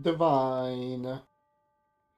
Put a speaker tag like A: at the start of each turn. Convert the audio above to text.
A: Divine.